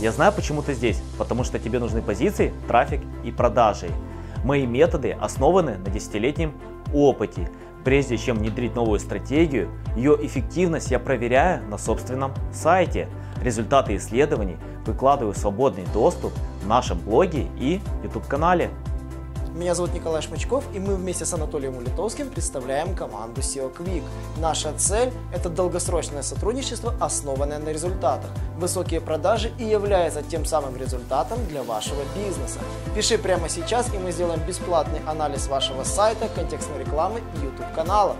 Я знаю, почему ты здесь, потому что тебе нужны позиции, трафик и продажи. Мои методы основаны на десятилетнем опыте. Прежде чем внедрить новую стратегию, ее эффективность я проверяю на собственном сайте. Результаты исследований выкладываю в свободный доступ в нашем блоге и YouTube-канале. Меня зовут Николай Шмачков, и мы вместе с Анатолием Улитовским представляем команду SEO Quick. Наша цель – это долгосрочное сотрудничество, основанное на результатах. Высокие продажи и является тем самым результатом для вашего бизнеса. Пиши прямо сейчас, и мы сделаем бесплатный анализ вашего сайта, контекстной рекламы и YouTube канала.